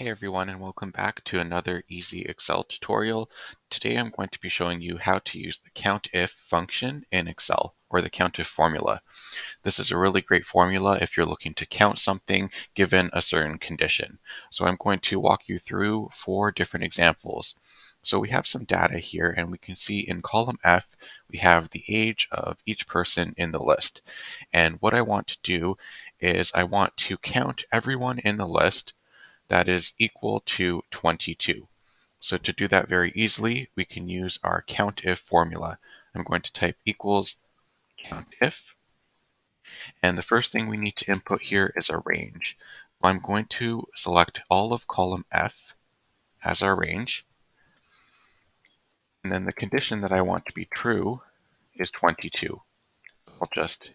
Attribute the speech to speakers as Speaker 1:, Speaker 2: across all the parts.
Speaker 1: Hey everyone and welcome back to another easy Excel tutorial. Today I'm going to be showing you how to use the COUNTIF function in Excel or the COUNTIF formula. This is a really great formula if you're looking to count something given a certain condition. So I'm going to walk you through four different examples. So we have some data here and we can see in column F we have the age of each person in the list. And what I want to do is I want to count everyone in the list that is equal to 22. So to do that very easily, we can use our COUNTIF formula. I'm going to type equals COUNTIF. And the first thing we need to input here is a range. I'm going to select all of column F as our range. And then the condition that I want to be true is 22. I'll just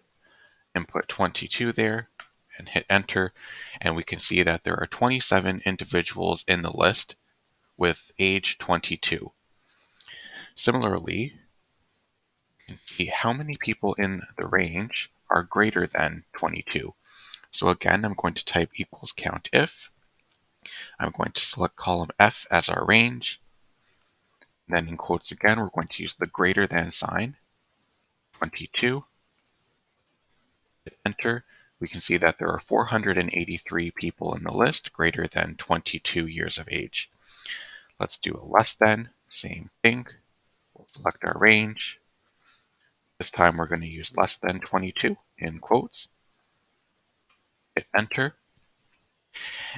Speaker 1: input 22 there and hit enter, and we can see that there are 27 individuals in the list with age 22. Similarly, you can see how many people in the range are greater than 22. So again, I'm going to type equals count if. I'm going to select column F as our range. Then in quotes again, we're going to use the greater than sign, 22. Hit enter, we can see that there are 483 people in the list greater than 22 years of age. Let's do a less than, same thing. We'll select our range. This time we're going to use less than 22 in quotes. Hit enter.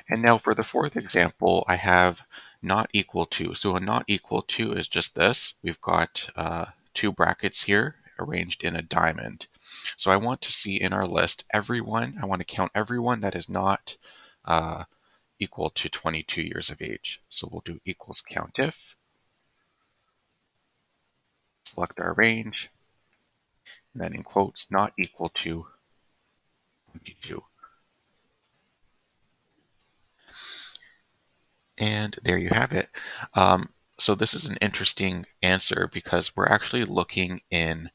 Speaker 1: And now for the fourth example, I have not equal to. So a not equal to is just this. We've got uh, two brackets here arranged in a diamond. So I want to see in our list everyone, I want to count everyone that is not uh, equal to 22 years of age. So we'll do equals count if, select our range, and then in quotes, not equal to 22. And there you have it. Um, so this is an interesting answer because we're actually looking in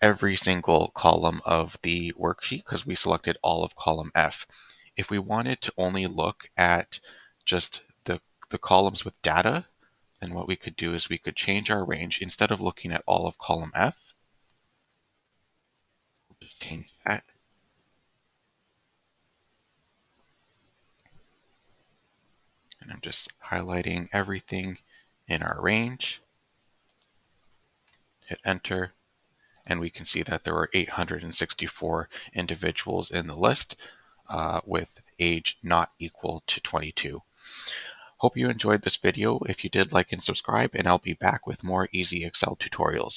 Speaker 1: every single column of the worksheet because we selected all of column F. If we wanted to only look at just the, the columns with data, then what we could do is we could change our range instead of looking at all of column F. Change that. And I'm just highlighting everything in our range. Hit enter and we can see that there are 864 individuals in the list uh, with age not equal to 22. Hope you enjoyed this video. If you did, like and subscribe, and I'll be back with more easy Excel tutorials.